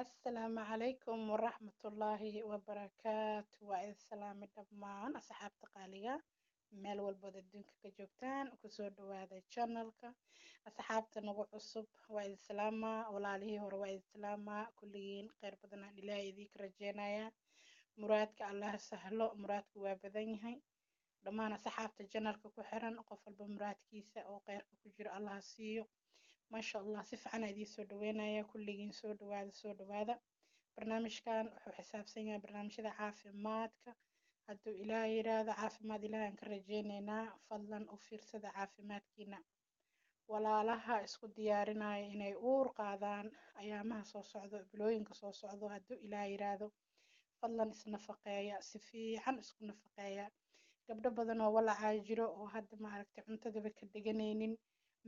asalaamu calaykum waraxmatullaahi wabarakaatu waa idin salaamay dhammaan asxaabta qaaliga. Meel walbood adduunka ka joogtaan ku soo dhawaada channelka. Asxaabta nagu cusub waa idin salaamaa walaalihii hore waa idin salaamaa kulligiin kheyr badanaan ilaahay idinka rajeynayaa muraadka allaha sahlo muraadku waa badan yahay. Dhammaan asxaabta channelka ku xiran qof walba muraadkiisa oo kheyrka ku jiro allaha siiyo maasha allah si fiican idiin soo dhaweynaya kulligiin soo dhawaada soo dhawaada. Barnaamijkan wuxuu xisaabsan yahay barnaamijyada caafimaadka. Hadduu ilaah yiraahdo caafimaad ilaahan ka rajeyneynaa fadlan u fiirsada caafimaadkiina walaalaha isku diyaarinaya inay uur qaadaan ayaamaha soo socdo bilooyinka soo socdo hadduu ilaah yiraahdo fadlan isnafaqeeya si fiican isku nafaqeeya. Gabdho badan oo walacaa jiro oo hadda maaragtay cuntadaba ka deganaynin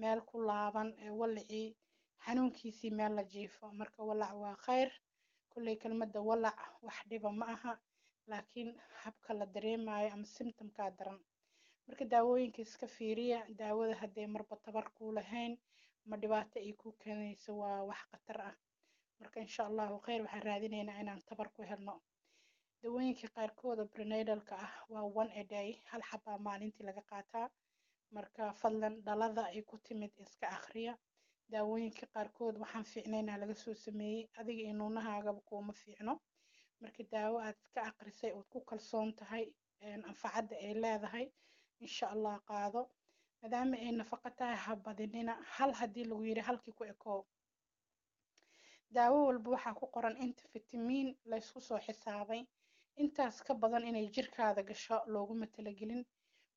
meel ku laaban ee walacii xanuunkiisii meel la jiifo. Marka walac waa kheyr kulley kelmadda walac wax dhiba ma aha laakiin habka la dareemayo ama symptomkaa daran. Marka daawooyinka iska fiiriya daawada hadday marba tabar kuu lahayn ma dhibaato ay kuu keenayso waa wax khatar ah. Marka insha allahu kheyr waxaan raadineynaa inaan tabar ku helno. Dawooyinka qaarkooda prenadalka ah waa one a day hal xabaa maalintii laga qaataa marka fadlan dhalada ay ku timid iska akhriya daawooyinka qaarkood waxaan fiicnaynaa laga soo sameeyey adiga iyo nuunahaagaba kuuma fiicno. Marka daawo aad iska akhrisay ood ku kalsoon tahay anfacadda ay leedahay insha allah qaado. Maadaama ay nafaqo tahay ha badinina hal haddii lagu yidhi halkii ku ekoo daawo walba waxaa ku qoran inta fitamiin laysku soo xisaabay intaas ka badan inay jirkaada gasho looguma talagelin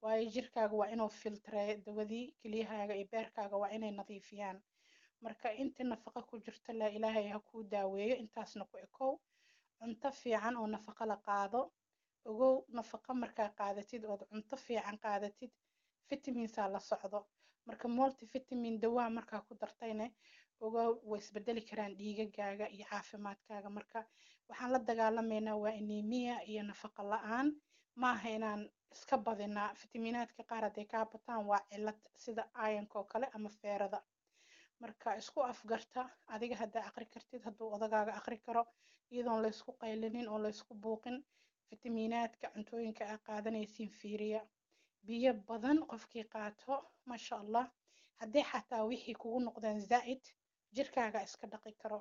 waayo jirkaaga waa inuu filtreeyo dawadii kelyahaaga iyo beerkaaga waa inay nadiifiyaan. Marka inta nafaqo ku jirto laa ilaahay ha kuu daaweeyo intaasna ku ekow. Cunto fiican oo nafaqo la qaado. Ogow nafaqo markaa qaadatid ood cunto fiican qaadatid fitaminsaa la socdo. Marka multivitamin dawaa markaa ku dartayne ogow way isbedeli karaan dhiigagaaga iyo caafimaadkaaga. Marka waxaan la dagaalameynaa waa anemia iyo nafaqo la'aan maaha inaan iska badinaa fitaminaadka qaar hadday kaa bataan waa cilad sida ayanka kale ama feerada marka isku afgarta adiga haddaa aqri kartid hadduu odagaaga aqri karo iyadoon laysku qaylinin oo laysku buuqin fitaminaadka cuntooyinka aa qaadanaysiin fiiriya. Biyo badan qofkii qaato maasha allah haddii xataa wixii kugu noqdaan zaa'id jirkaaga iska dhaqi karo.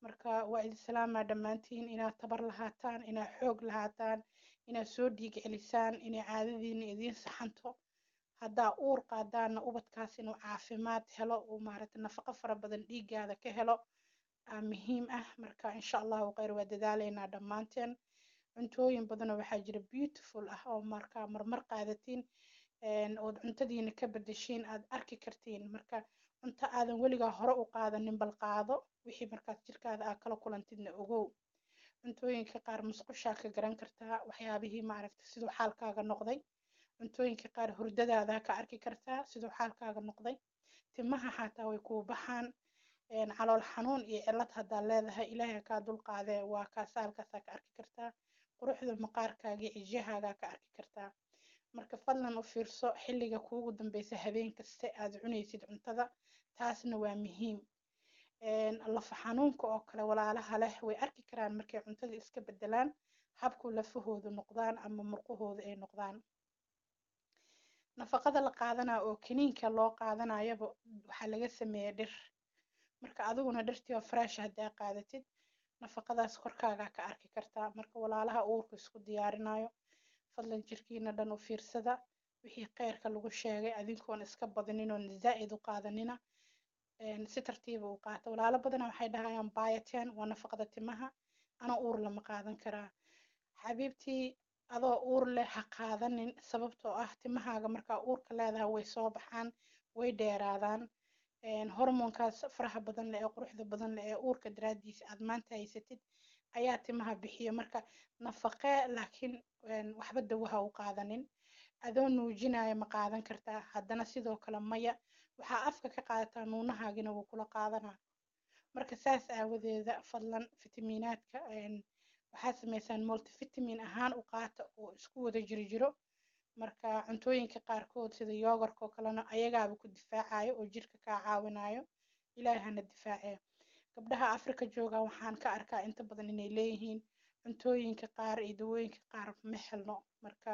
Marka waa idin salaamaa dhammaantiin inaad tabar lahaataan inaad xoog lahaataan inaad soo dhiig celisaan inay caadadiina idiin saxanto. Haddaa uur qaadaana ubadkaas inuu caafimaad helo uu maaragta nafaqo fara badan dhiiggaada ka helo. Aa muhiim ah. Marka insha allahu kheyr waa dadaaleynaa dhammaanteen. Cuntooyin badanoo waxaa jira beautiful ah oo markaa marmar qaadatiin ood cuntadiina ka bedeshiin aad arki kartiin. Marka cunto aadan weligaa hore u qaadanin bal qaado wixii markaas jirkaada aa kala kulantidna ogow cuntooyinka qaar musqushaa ka garan kartaa waxyaabihii maaragta siduu xaalkaaga noqday. Cuntooyinka qaar hurdadaada ka arki kartaa siduu xaalkaaga noqday. Timaha xataa way kuu baxaan. Calool xanuun iyo cilad haddaa leedahay ilaahay kaa dulqaadee waa kaasa halkaasaa ka arki kartaa quruxda maqaarkaaga iyo cijahaagaa ka arki kartaa marka fadlan u fiirso xilliga kuugu dambeysa habeen kaste aad cunaysid cuntada taasna waa muhiim lafa xanuunka oo kale walaalaha leh way arki karaan markay cuntada iska bedelaan habku lafahoodu noqdaan ama murqahooda ay noqdaan. Nafaqada la qaadanaya oo kiniinka loo qaadanayaba waxaa laga sameeya dhir. Marka adiguna dhirtii oo fresh haddaa qaadatid nafaqadaas korkaagaa ka arki kartaa marka walaalaha uurka isku diyaarinayo fadlan jirkiina dhan u fiirsada wixii kheyrka lagu sheegay adinkoon iska badinin oon zaa'id u qaadanina si tartiiba u qaata walaalo badana waxay dhahayaan bioten waa nafaqada timaha. Ana uur lama qaadan karaa. Xabiibtii adoo uur leh ha qaadanin sababtoo ah timahaaga markaa uurka leedahay way soo baxaan way dheeraadaan. Hormoonkaas faraha badan leh ee quruxda badan leh ee uurka daraadiisa aad maanta haysatid ayaa timaha bixiya marka nafaqee laakiin waxba dawaha u qaadanin. Adoo nuujinaya ma qaadan kartaa. Haddana sidoo kale maya waxaa afka ka qaadataa nuunahaagina wuu kula qaadanaa. Marka saas aawadeeda fadlan fitamiinaadka waxaa sameysaan multivitamin ahaan u qaata oo isku wada jiro jiro marka cuntooyinka qaarkood sida yoogarka oo kalena ayagaaba ku difaacayo oo jirka kaa caawinayo ilaahay hana difaacee gabdhaha afrika jooga waxaan ka arkaa inta badan inay leeyihiin cuntooyinka qaar iyo dawooyinka qaar ma helno. Marka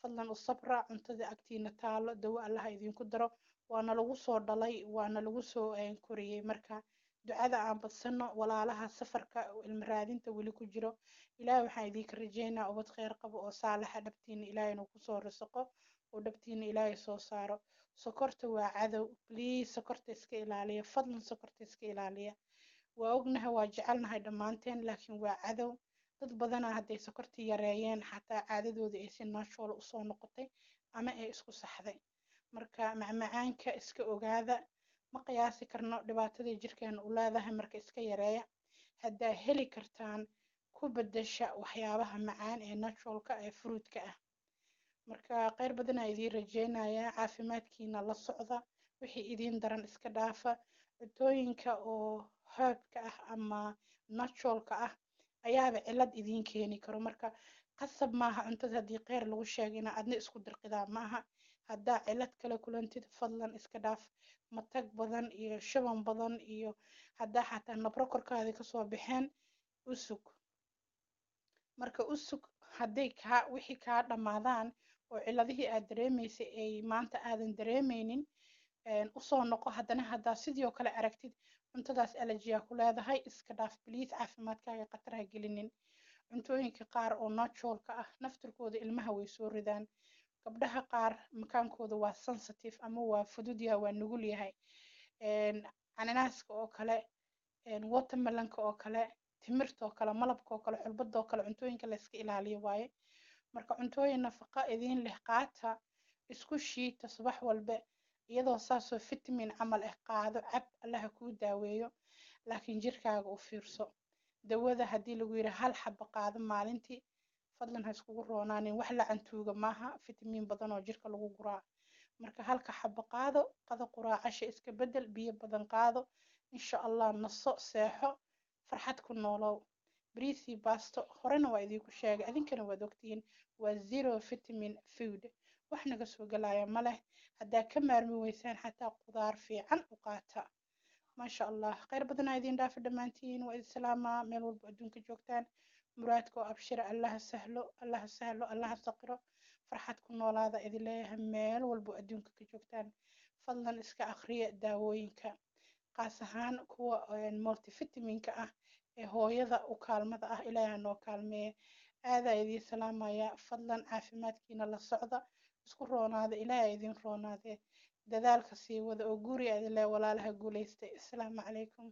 fadlan u sabra cuntada agtiina taalo dawo allaha idinku daro waana lagu soo dhalay waana lagu soo koriyey marka ducada aan badsano walaalaha safarka ilmo raadinta weli ku jiro ilaahay waxaan idinka rajeynaa ubad kheyr qabo oo saalaxa dhabtiina ilaahay inuu ku soo risaqo oo dhabtiina ilaahay soo saaro. Sokorta waa cadow. Please sokorta iska ilaaliya. Fadlan sokorta iska ilaaliya. Waa ognahay waa jecelnahay dhammaanteen laakiin waa cadow. Dad badanaa hadday sokortii yareeyeen xataa caadadoodii ay si natural u soo noqotay ama ay isku saxday marka macmacaanka iska ogaada ma qiyaasi karno dhibaatadii jirkeena u leedahay marka iska yareeya. Haddaa heli kartaan ku bedesha waxyaabaha macaan ee naturalka ee fruitka ah. Marka kheyr badanaa idiin rajeynayaa caafimaadkiina la socda wixii idiin daran iska dhaafa cuntooyinka oo herbka ah ama naturalka ah ayaaba cilad idiin keeni karo. Marka qasab maaha cuntada haddii kheyr lagu sheegay inaa adna isku dirqidaa maaha haddaa cilad kala kulantid fadlan iska dhaaf matag badan iyo shuban badan iyo haddaa xataa nabro korkaada ka soo baxeen usug marka usug hadday kaa wixii kaa dhammaadaan oo ciladihii aad dareemaysay ay maanta aadan dareemeynin u soo noqo haddana haddaa sidii oo kale aragtid cuntadaas allergiya ku leedahay iska dhaaf biliis caafimaadkaaga khatar ha gelinin. Cuntooyinka qaar oo naturalka ah naftirkooda ilmaha way soo ridaan gabdhaha qaar makaankooda waa sensitive ama waa fudud yahay waa nugul yahay. Cananaaska oo kale watermelonka oo kale timirta oo kale malabka oo kale xulbada oo kale cuntooyinka la iska ilaaliyo waaye. Marka cuntooyin nafaqa idiin leh qaata isku shiita subax walba iyadoo saasoo fitamin camal ah qaado cab allaha kuu daaweeyo laakiin jirkaaga u fiirso. Dawada haddii lagu yidhi hal xaba qaado maalintii fadlan ha iskugu roonaanin wax la cantuuga maaha fitamiin badan oo jirka lagu guraa. Marka halka xabo qaado qado quraacasha iska bedel biyo badan qaado insha allah naso seexo farxad ku noolow. Briisi basto horena waa idinku sheegay idinkana waad ogtihiin waa zero vitamin food. Wax naga soo galaya ma leh haddaa ka maarmi weysaan xataa qudaar fiican u qaata. Maasha allah kheyr badanaa idiin dhaafa dhammaantiin waa idin salaamaa meel walba adduunka joogtaan muraadka oo abshira allaha sahlo allaha sahlo allaha saqiro farxad ku noolaada idin leeyahay meel walba adduunka ka joogtaan. Fadlan iska akhriya daawooyinka qaas ahaan kuwa multivitaminka ah ee hooyada u kaalmada ah ilaaha noo kaalmeeya aadaa idiin salaamaya fadlan caafimaadkiina la socda isku roonaada ilaaha idin roonaadee. Dadaalka sii wada oo guri adile walaalaha guulaystay asalaamu calaykum